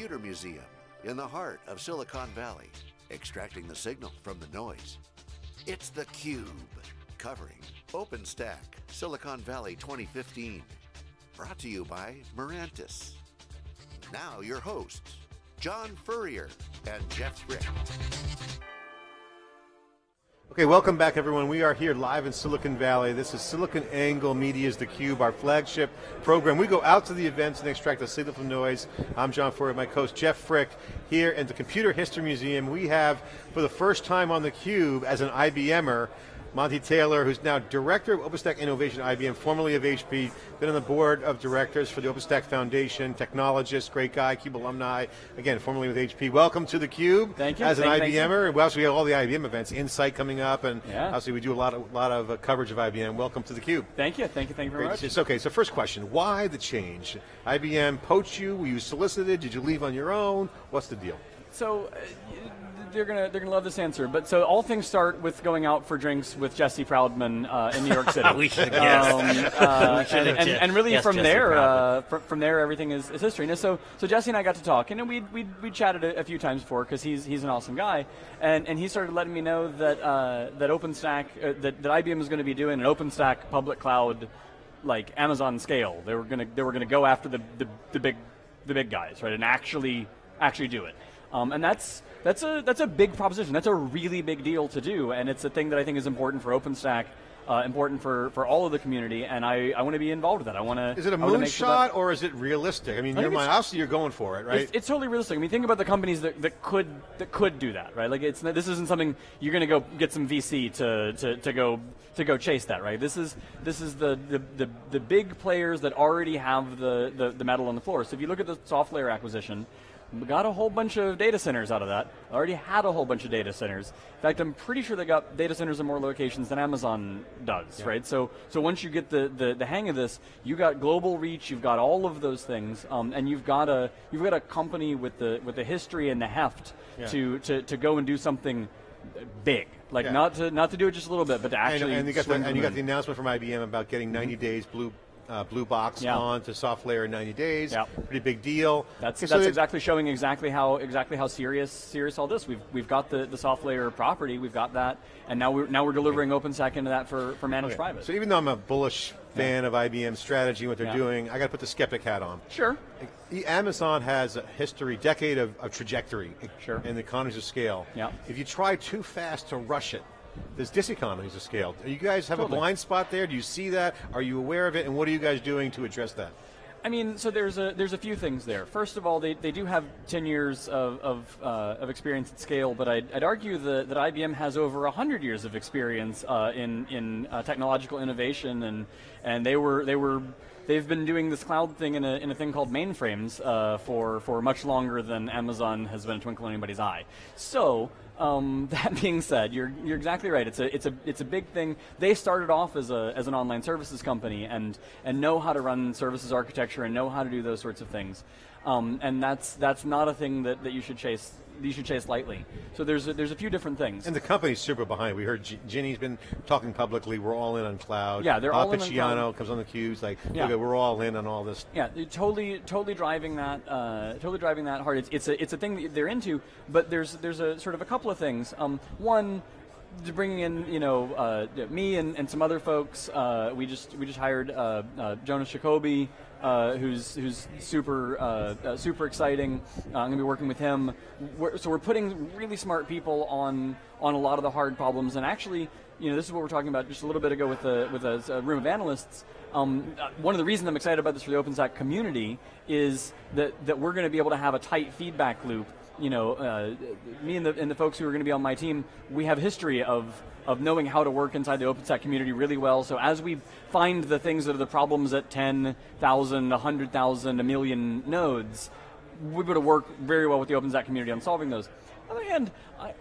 computer museum in the heart of Silicon Valley, extracting the signal from the noise. It's theCUBE, covering OpenStack Silicon Valley 2015. Brought to you by Mirantis. Now your hosts, John Furrier and Jeff Frick. Okay, welcome back everyone. We are here live in Silicon Valley. This is SiliconANGLE Media's theCUBE, our flagship program. We go out to the events and extract the signal from noise. I'm John Furrier, my co-host Jeff Frick, here at the Computer History Museum. We have, for the first time on theCUBE, as an IBMer, Monty Taylor, who's now Director of OpenStack Innovation at IBM, formerly of HP, been on the board of directors for the OpenStack Foundation, technologist, great guy, CUBE alumni, again, formerly with HP. Welcome to theCUBE. Thank you. As an thank, IBMer, thank we also have all the IBM events, Insight coming up, and yeah. obviously we do a lot of, lot of uh, coverage of IBM. Welcome to theCUBE. Thank you, thank you, thank you very Great much. Okay, so first question, why the change? IBM poached you, were you solicited, did you leave on your own? What's the deal? So, uh, they're gonna they're gonna love this answer. But so all things start with going out for drinks with Jesse Proudman uh, in New York City. we should have um, uh, and, and, and, really yes, from Jesse there, uh, Proudman. from there everything is, is history. And so so Jesse and I got to talk, and we we we chatted a, a few times before because he's he's an awesome guy, and and he started letting me know that uh, that OpenStack uh, that that IBM is going to be doing an OpenStack public cloud like Amazon scale. They were gonna they were gonna go after the, the, the big the big guys, right, and actually actually do it. Um, and that's that's a that's a big proposition. That's a really big deal to do, and it's a thing that I think is important for OpenStack, uh, important for, for all of the community, and I, I want to be involved with that. I want to. Is it a moonshot or is it realistic? I mean, I you're my, obviously you're going for it, right? It's, it's totally realistic. I mean, think about the companies that, that could that could do that, right? Like, it's this isn't something you're going to go get some VC to, to, to go to go chase that, right? This is this is the the, the, the big players that already have the, the, the metal on the floor. So if you look at the SoftLayer acquisition, we got a whole bunch of data centers out of that. Already had a whole bunch of data centers. In fact, I'm pretty sure they got data centers in more locations than Amazon does, right? So, so once you get the, the, the hang of this, you got global reach, you've got all of those things, um, and you've got a you've got a company with the with the history and the heft Yeah. to, to, to go and do something big, like Yeah. not to not to do it just a little bit, but to actually and you got the, and you got the announcement from IBM about getting 90 days blue uh, blue box Yeah. on to SoftLayer in 90 days. Yeah. Pretty big deal. That's, Okay, so that's it- exactly showing exactly how exactly how serious serious all this. We've we've got the, the SoftLayer property, we've got that, and now we're now we're delivering OpenStack into that for, for managed okay. private. So even though I'm a bullish fan of IBM strategy, what they're Yeah. doing, I got to put the skeptic hat on. sure. Amazon has a history, decade of, of trajectory Sure. and the economies of scale. Yeah. If you try too fast to rush it, there's diseconomies of scale. Do you guys have Totally. a blind spot there? Do you see that? Are you aware of it? And what are you guys doing to address that? I mean, so there's a there's a few things there. First of all, they, they do have 10 years of of, uh, of experience at scale, but I'd, I'd argue that, that IBM has over 100 years of experience uh, in in uh, technological innovation, and and they were they were they've been doing this cloud thing in a, in a thing called mainframes uh, for for much longer than Amazon has been a twinkle in anybody's eye. So. Um, that being said, you're you're exactly right. It's a it's a it's a big thing. They started off as a as an online services company and and know how to run services architecture and know how to do those sorts of things. Um, and that's that's not a thing that, that you should chase you should chase lightly. So there's a, there's a few different things. And the company's super behind. We heard G- Ginni's been talking publicly. We're all in on cloud. Yeah, they're all in on cloud. comes on the cubes like, Yeah. look, we're all in on all this. Yeah, totally, totally driving that, uh, totally driving that hard. It's, it's a, it's a thing that they're into, but there's, there's a sort of a couple of things. Um, one, bringing in, you know, uh, me and, and some other folks. Uh, we just, we just hired uh, uh, Jonas Jacoby, uh, who's, who's super, uh, uh, super exciting. Uh, I'm gonna be working with him. We're, so we're putting really smart people on, on a lot of the hard problems, and actually, you know, this is what we're talking about just a little bit ago with a, with a, a room of analysts. Um, uh, one of the reasons I'm excited about this for the OpenStack community is that, that we're going to be able to have a tight feedback loop. You know, uh, me and the, and the folks who are going to be on my team, we have history of, of knowing how to work inside the OpenStack community really well. So as we find the things that are the problems at 10,000, 100,000, a million nodes, we're going to work very well with the OpenStack community on solving those. On the other hand,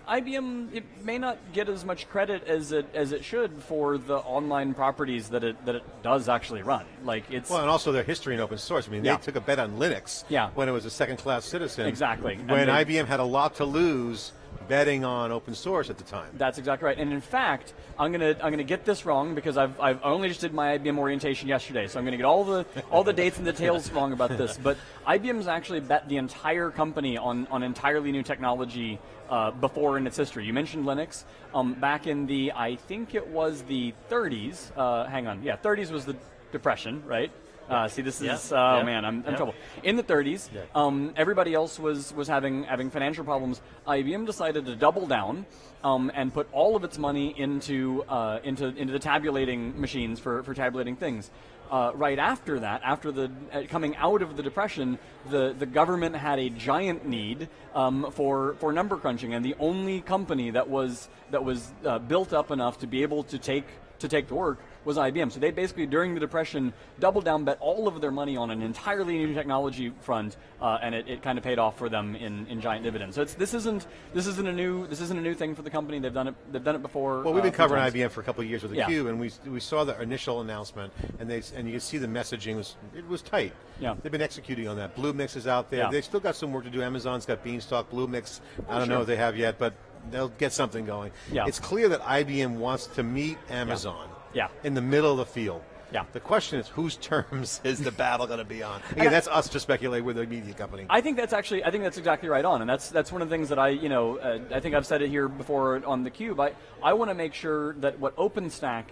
IBM it may not get as much credit as it as it should for the online properties that it that it does actually run. Like it's Well, and also their history in open source. I mean, Yeah. they took a bet on Linux Yeah. when it was a second-class citizen. Exactly. When they- IBM had a lot to lose betting on open source at the time. That's exactly right. And in fact, I'm gonna I'm gonna get this wrong because I've I've only just did my IBM orientation yesterday, so I'm gonna get all the all the dates and details wrong about this. But IBM's actually bet the entire company on on entirely new technology uh, before in its history. You mentioned Linux. Um, back in the I think it was the 30s. Uh, hang on, yeah, 30s was the depression, right? Uh, see, this Yeah. is oh Yeah. man, I'm, I'm Yeah. in trouble. In the 30s, Yeah. um, everybody else was was having having financial problems. IBM decided to double down um, and put all of its money into uh, into into the tabulating machines for for tabulating things. Uh, right after that, after the uh, coming out of the depression, the the government had a giant need um, for for number crunching, and the only company that was that was uh, built up enough to be able to take to take the work was IBM. So they basically, during the Depression, doubled down, bet all of their money on an entirely new technology front, uh, and it, it kind of paid off for them in, in giant dividends. So it's, this isn't this isn't a new this isn't a new thing for the company. They've done it they've done it before. Well, we've been uh, covering times. IBM for a couple of years with the Yeah. Cube, and we we saw the initial announcement, and they and you can see the messaging was it was tight. Yeah. they've been executing on that. Bluemix is out there. Yeah. They've still got some work to do. Amazon's got Beanstalk, Blue Bluemix. I don't sure. know if they have yet, but they'll get something going. Yeah. It's clear that IBM wants to meet Amazon. Yeah. in the middle of the field. Yeah. The question is, whose terms is the battle going to be on? Again, that's us to speculate with a media company. I think that's actually I think that's exactly right on, and that's that's one of the things that I you know uh, I think I've said it here before on the cube. I I want to make sure that what OpenStack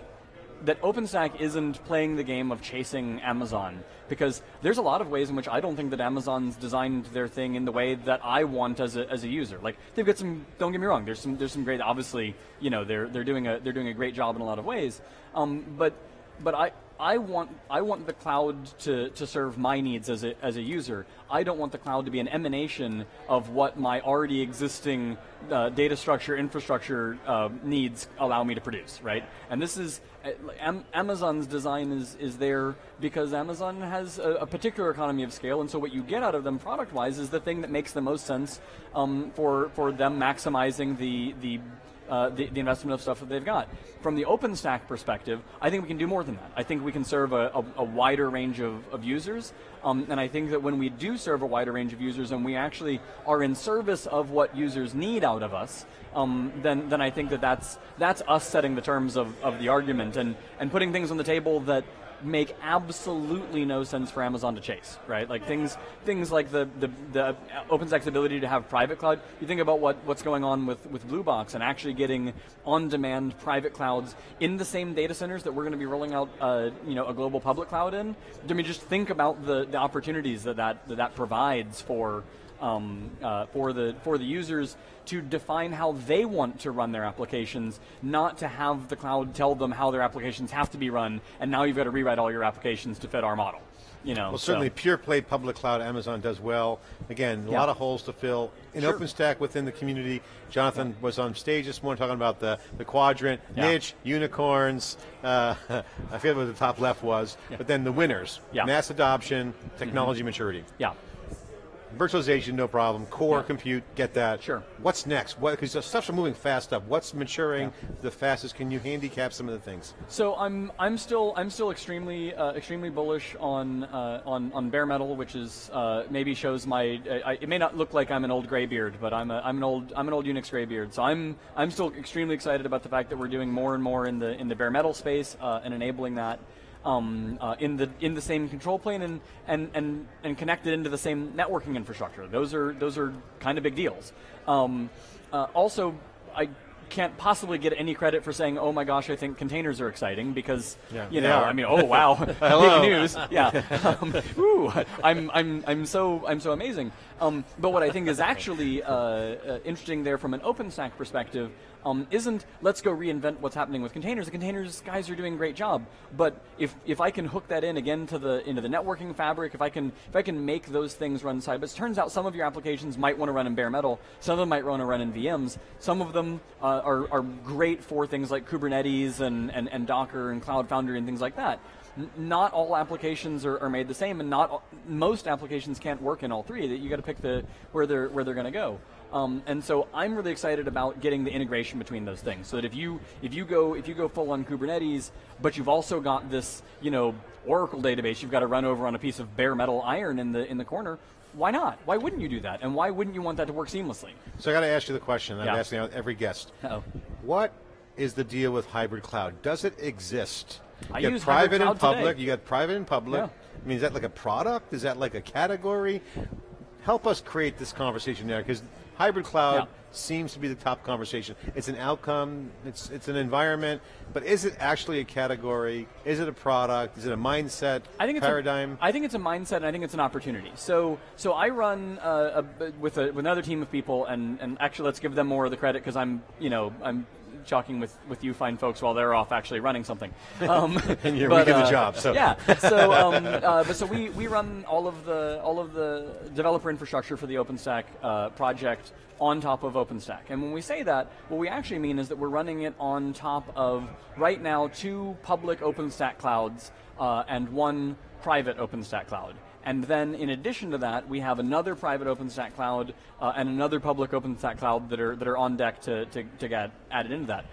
that OpenStack isn't playing the game of chasing Amazon because there's a lot of ways in which I don't think that Amazon's designed their thing in the way that I want as a, as a user. Like they've got some don't get me wrong, there's some there's some great obviously, you know, they're they're doing a they're doing a great job in a lot of ways. Um, but but I I want I want the cloud to, to serve my needs as a as a user. I don't want the cloud to be an emanation of what my already existing uh, data structure infrastructure uh, needs allow me to produce, right? And this is uh, Amazon's design is is there because Amazon has a, a particular economy of scale, and so what you get out of them product wise is the thing that makes the most sense um, for for them maximizing the the uh, the, the investment of stuff that they've got. From the OpenStack perspective, I think we can do more than that. I think we can serve a, a, a wider range of, of users, um, and I think that when we do serve a wider range of users and we actually are in service of what users need out of us, um, then then I think that that's that's us setting the terms of, of the argument and, and putting things on the table that make absolutely no sense for Amazon to chase, right? Like things things like the the, the OpenStack's ability to have private cloud. You think about what, what's going on with, with Blue Box and actually getting on-demand private clouds in the same data centers that we're going to be rolling out, uh, you know, a global public cloud in. I mean, just think about the, the opportunities that that, that, that provides for um, uh, for the for the users to define how they want to run their applications, not to have the cloud tell them how their applications have to be run, and now you've got to rewrite all your applications to fit our model. You know, Well, so- certainly pure play public cloud, Amazon does well. Again, a Yeah. lot of holes to fill. In Sure. OpenStack within the community, Jonathan was on stage this morning talking about the, the quadrant, Yeah. niche, unicorns. Uh, I forget what the top left was, but then the winners Yeah. Mm-hmm. mass adoption, technology maturity. yeah. Virtualization, no problem. Core Yeah. compute, get that. Sure. What's next? Because the stuff's moving fast up. What's maturing the fastest? Can you handicap some of the things? So I'm I'm still I'm still extremely uh, extremely bullish on uh, on on bare metal, which is uh, maybe shows my I, it may not look like I'm an old graybeard, but I'm a, I'm an old I'm an old Unix graybeard. So I'm I'm still extremely excited about the fact that we're doing more and more in the in the bare metal space uh, and enabling that. Um, uh, in the in the same control plane and, and, and, and connected into the same networking infrastructure. Those are those are kind of big deals. Um, uh, also, I can't possibly get any credit for saying, "Oh my gosh, I think containers are exciting," because Yeah, you know. I mean, oh wow, big news, yeah. Um, ooh, I'm I'm I'm so I'm so amazing. Um, but what I think is actually uh, uh, interesting there from an OpenStack perspective um, isn't let's go reinvent what's happening with containers. The containers guys are doing a great job, but if if I can hook that in again to the into the networking fabric, if I can if I can make those things run side, but it turns out some of your applications might want to run in bare metal, some of them might want to run in VMs, some of them uh, are are great for things like Kubernetes and, and and Docker and Cloud Foundry and things like that. Not all applications are, are made the same, and not all, most applications can't work in all three. That you got to pick the where they're where they're going to go. Um, and so I'm really excited about getting the integration between those things. So that if you if you go if you go full on Kubernetes, but you've also got this you know Oracle database you've got to run over on a piece of bare metal iron in the in the corner. why not? Why wouldn't you do that? And why wouldn't you want that to work seamlessly? So I got to ask you the question. I'm asking every guest. Uh-oh. What is the deal with hybrid cloud? Does it exist? I you got private and public. today. You got private and public. Yeah. I mean, is that like a product? Is that like a category? Help us create this conversation there, because hybrid cloud Yeah. seems to be the top conversation. It's an outcome. It's it's an environment, but is it actually a category? Is it a product? Is it a mindset? I think it's paradigm. A, I think it's a mindset, and I think it's an opportunity. So, so I run uh, a, with a, with another team of people, and, and actually, let's give them more of the credit because I'm, you know, I'm talking with, with you fine folks while they're off actually running something. Um, And you're- we but, give the uh, job, so. yeah. So, um, uh, but so we, we run all of the all of the developer infrastructure for the OpenStack uh, project on top of OpenStack. And when we say that, what we actually mean is that we're running it on top of right now two public OpenStack clouds uh, and one private OpenStack cloud. And then, in addition to that, we have another private OpenStack cloud uh, and another public OpenStack cloud that are that are on deck to, to, to get added into that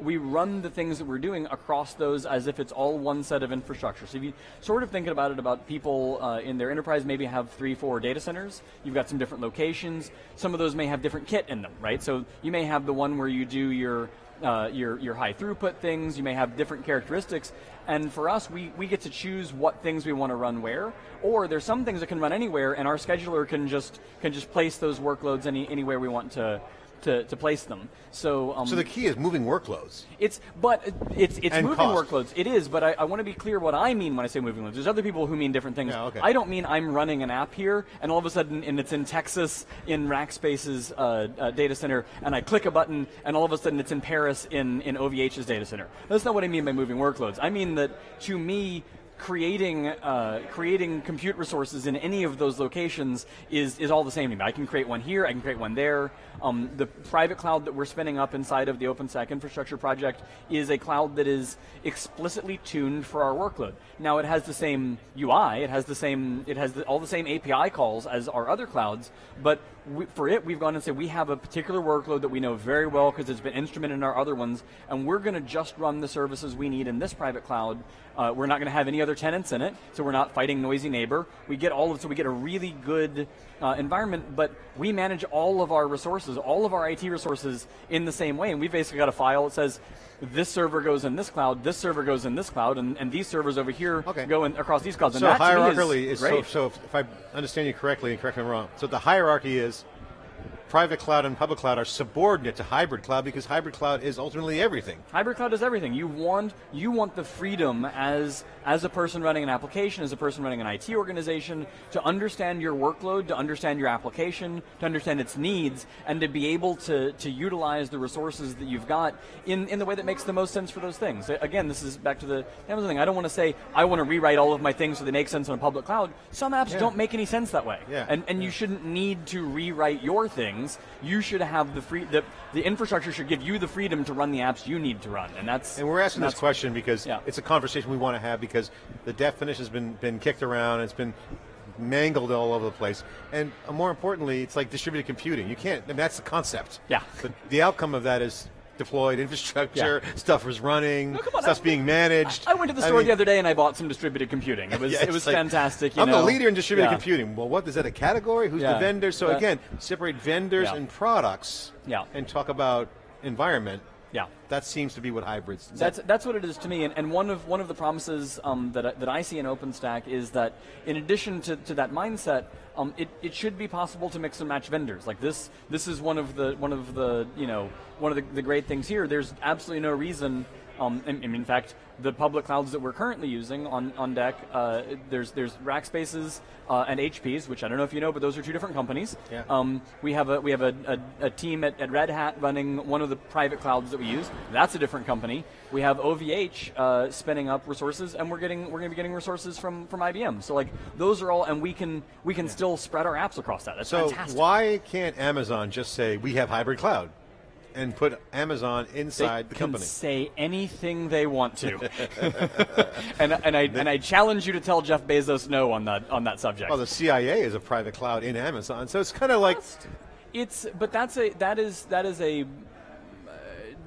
we run the things that we're doing across those as if it's all one set of infrastructure. So if you sort of thinking about it about people uh, in their enterprise maybe have three, four data centers. You've got some different locations. Some of those may have different kit in them, right? So you may have the one where you do your uh, your your high throughput things. You may have different characteristics. And for us, we, we get to choose what things we want to run where. Or there's some things that can run anywhere, and our scheduler can just can just place those workloads any anywhere we want to. To, to place them, so um, so the key is moving workloads. it's but it's it's And moving cost. workloads. It is, but I, I want to be clear what I mean when I say moving workloads. There's other people who mean different things. Yeah, okay. I don't mean I'm running an app here and all of a sudden and it's in Texas in Rackspace's uh, uh, data center and I click a button and all of a sudden it's in Paris in in OVH's data center. That's not what I mean by moving workloads. I mean that to me creating uh, creating compute resources in any of those locations is is all the same to me. I can create one here, I can create one there. Um, the private cloud that we're spinning up inside of the OpenStack infrastructure project is a cloud that is explicitly tuned for our workload. Now it has the same UI, it has the same, it has the, all the same API calls as our other clouds, but we, for it we've gone and said we have a particular workload that we know very well because it's been instrumented in our other ones, and we're going to just run the services we need in this private cloud. Uh, we're not going to have any other tenants in it, so we're not fighting noisy neighbor. We get all of so we get a really good uh, environment, but we manage all of our resources, all of our IT resources in the same way, and we've basically got a file that says this server goes in this cloud, this server goes in this cloud, and, and these servers over here Okay. go in across these clouds. So and me hierarchically, is is so, so if, if I understand you correctly, and correct me if I'm wrong. So the hierarchy is private cloud and public cloud are subordinate to hybrid cloud because hybrid cloud is ultimately everything. Hybrid cloud does everything. You want you want the freedom as as a person running an application, as a person running an IT organization, to understand your workload, to understand your application, to understand its needs, and to be able to to utilize the resources that you've got in, in the way that makes the most sense for those things. Again, this is back to the Amazon thing. I don't want to say I want to rewrite all of my things so they make sense on a public cloud. Some apps Yeah. don't make any sense that way. Yeah. And and you shouldn't need to rewrite your things. You should have the free the, the infrastructure should give you the freedom to run the apps you need to run. And that's And we're asking this question because Yeah. it's a conversation we want to have because the definition has been, been kicked around, it's been mangled all over the place. And uh, more importantly, it's like distributed computing. You can't, I mean, that's the concept. Yeah. The, the outcome of that is deployed infrastructure, stuff was running, No, on, stuff's I- being managed. I went to the I store mean- the other day and I bought some distributed computing. It was Yeah, it was like, fantastic. You I'm know? the leader in distributed Yeah. computing. Well, what is that a category? Who's the vendor? So That- again, separate vendors Yeah. and products. Yeah. And talk about environment. Yeah. That seems to be what hybrids. That's that's what it is to me, and, and one of one of the promises um, that I, that I see in OpenStack is that in addition to, to that mindset, um, it, it should be possible to mix and match vendors. Like this this is one of the one of the you know one of the, the great things here. There's absolutely no reason. Um, and, and in fact, the public clouds that we're currently using on on deck, uh, there's there's Rackspaces uh, and HPs, which I don't know if you know, but those are two different companies. Yeah. Um, we have a we have a, a, a team at, at Red Hat running one of the private clouds that we use. That's a different company. We have OVH uh, spinning up resources, and we're getting we're going to be getting resources from from IBM. So like those are all, and we can we can still spread our apps across that. That's So fantastic. why can't Amazon just say we have hybrid cloud and put Amazon they inside the can company? say anything they want to, and and I and I challenge you to tell Jeff Bezos no on that on that subject. Well, the CIA is a private cloud in Amazon, so it's kind of like It's but that's a that is that is a uh,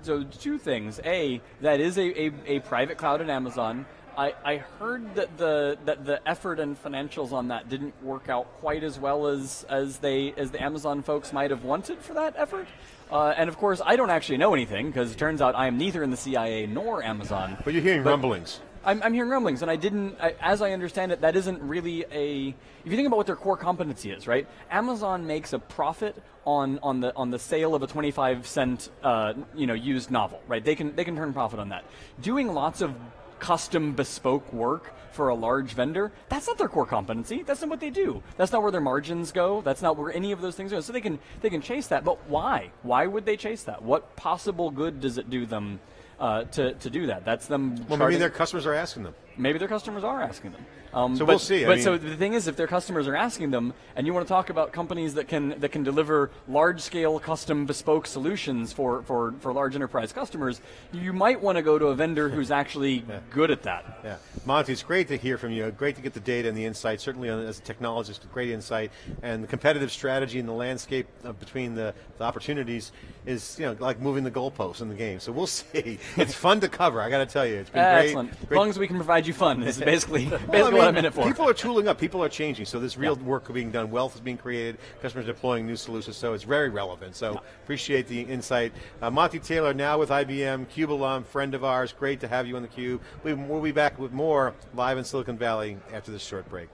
so two things. A that is a, a, a private cloud in Amazon. I, I heard that the that the effort and financials on that didn't work out quite as well as as they as the Amazon folks might have wanted for that effort. Uh, and of course, I don't actually know anything because it turns out I am neither in the CIA nor Amazon. But you're hearing rumblings. I'm, I'm, hearing rumblings, and I didn't, I, as I understand it, that isn't really a. If you think about what their core competency is, right? Amazon makes a profit on on the on the sale of a 25 cent, uh, you know, used novel, right? They can they can turn profit on that. Doing lots of custom bespoke work for a large vendor, that's not their core competency. That's not what they do. That's not where their margins go. That's not where any of those things go. So they can they can chase that, but why? Why would they chase that? What possible good does it do them? uh, to, to do that. That's them. Well, maybe their customers are asking them. Maybe their customers are asking them. Um, so but, we'll see. I but mean, so the thing is, if their customers are asking them, and you want to talk about companies that can that can deliver large scale, custom, bespoke solutions for, for, for large enterprise customers, you might want to go to a vendor who's actually yeah. good at that. Yeah, Monty, it's great to hear from you. Great to get the data and the insight. Certainly, as a technologist, great insight and the competitive strategy and the landscape between the, the opportunities is you know like moving the goalposts in the game. So we'll see. It's fun to cover. I got to tell you, it's been great. Excellent. Great. As long as we can provide you fun, is basically basically well, I mean, what I'm in it for. People are tooling up. People are changing. So there's real yeah. work being done. Wealth is being created. Customers are deploying new solutions. So it's very relevant. So yeah. appreciate the insight. Uh, Monty Taylor now with IBM, Cube alum, friend of ours. Great to have you on the Cube. We'll be back with more live in Silicon Valley after this short break.